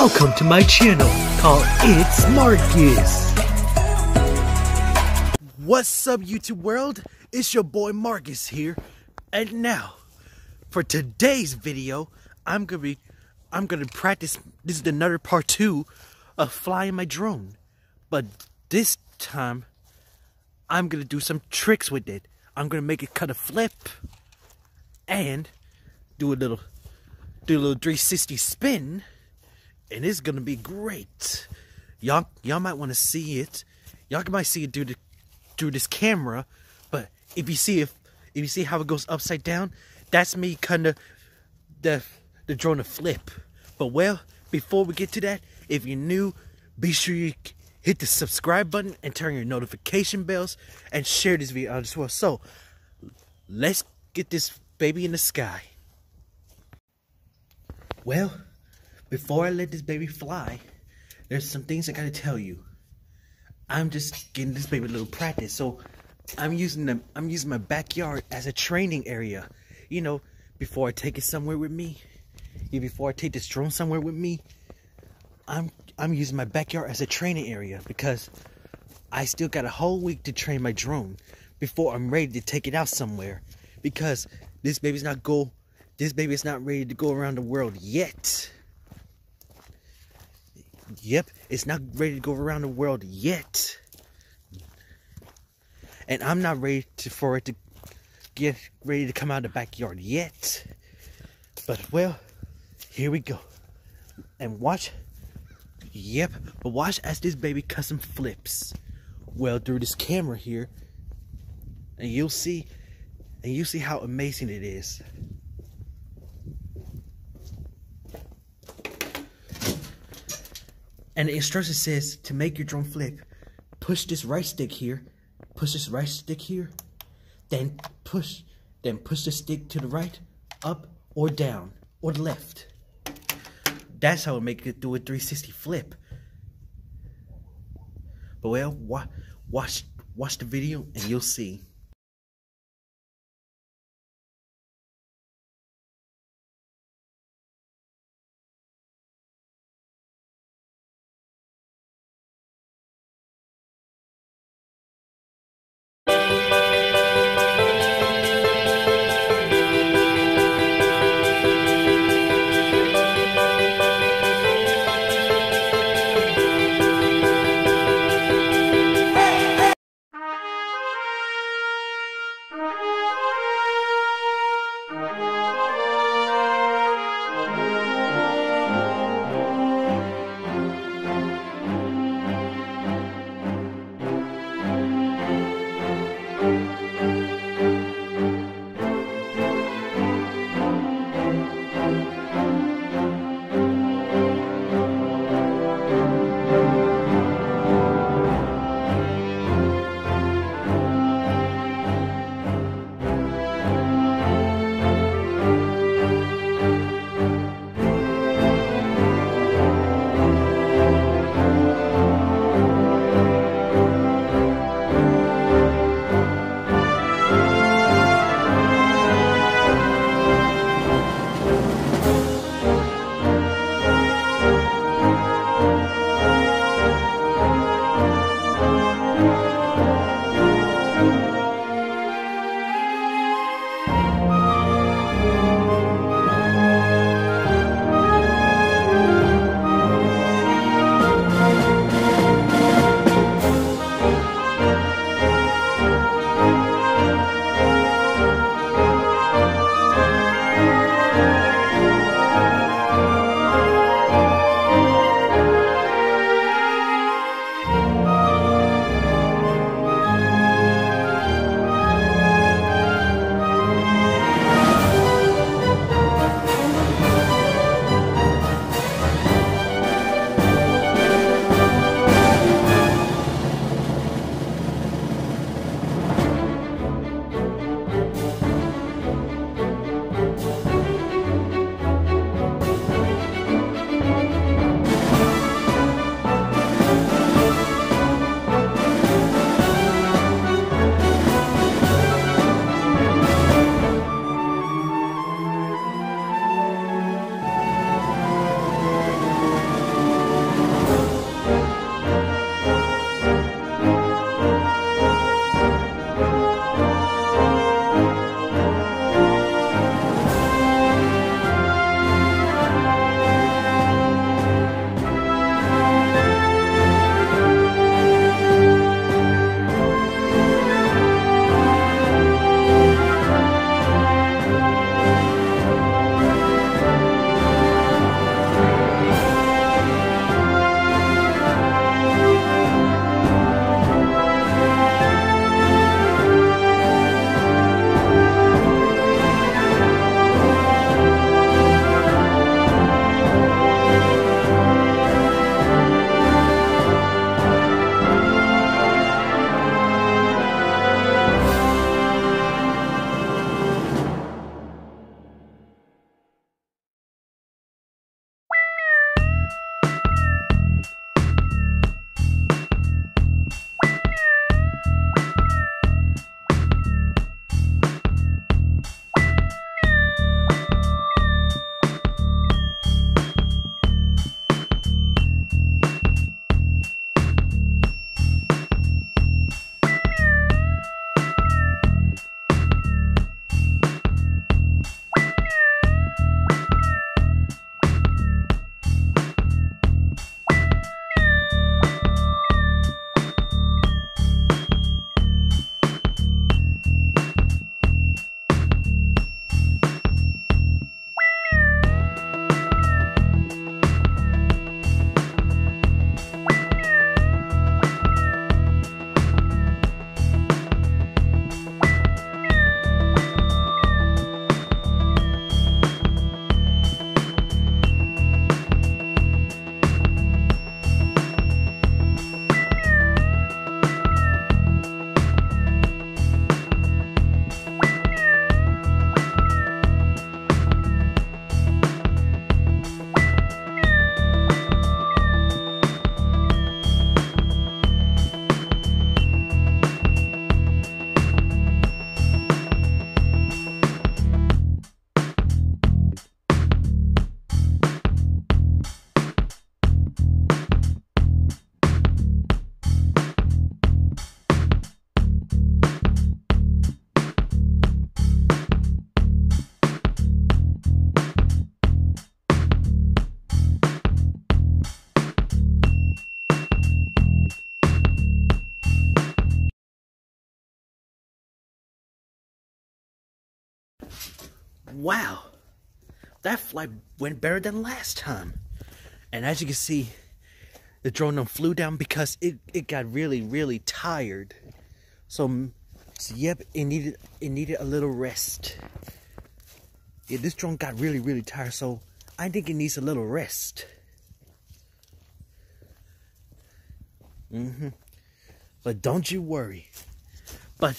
Welcome to my channel called It's Markus. What's up, YouTube world? It's your boy Markus here, and now for today's video, I'm gonna be, I'm gonna practice. This is another part two of flying my drone, but this time I'm gonna do some tricks with it. I'm gonna make it cut a flip and do a little, do a little 360 spin and it's gonna be great. Y'all, y'all might want to see it. Y'all might see it through the through this camera, but if you see if if you see how it goes upside down, that's me kind of the the drone a flip. But well, before we get to that, if you're new, be sure you hit the subscribe button and turn your notification bells and share this video as well. So let's get this baby in the sky. Well. Before I let this baby fly, there's some things I gotta tell you. I'm just getting this baby a little practice, so I'm using them. I'm using my backyard as a training area. You know, before I take it somewhere with me, yeah, before I take this drone somewhere with me, I'm I'm using my backyard as a training area because I still got a whole week to train my drone before I'm ready to take it out somewhere. Because this baby's not go, this baby is not ready to go around the world yet. Yep, it's not ready to go around the world yet. And I'm not ready to, for it to get ready to come out of the backyard yet. But, well, here we go. And watch. Yep, but watch as this baby custom flips. Well, through this camera here. And you'll see, and you'll see how amazing it is. And the instruction says to make your drone flip, push this right stick here, push this right stick here, then push, then push the stick to the right, up or down, or left. That's how it make it do a 360 flip. But well, watch, watch the video and you'll see. Wow, that flight went better than last time. And as you can see, the drone flew down because it, it got really, really tired. So, so, yep, it needed it needed a little rest. Yeah, this drone got really, really tired, so I think it needs a little rest. Mm-hmm. But don't you worry. But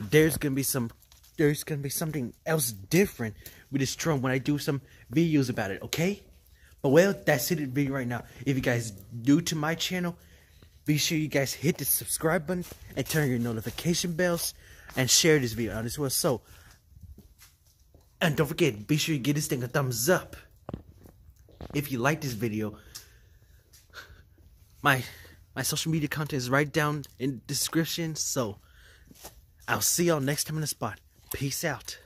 there's gonna be some there's gonna be something else different with this drone when I do some videos about it, okay? But well, that's it video right now. If you guys new to my channel, be sure you guys hit the subscribe button and turn your notification bells and share this video out as well. So, and don't forget, be sure you give this thing a thumbs up. If you like this video, my my social media content is right down in the description. So, I'll see y'all next time in the spot. Peace out.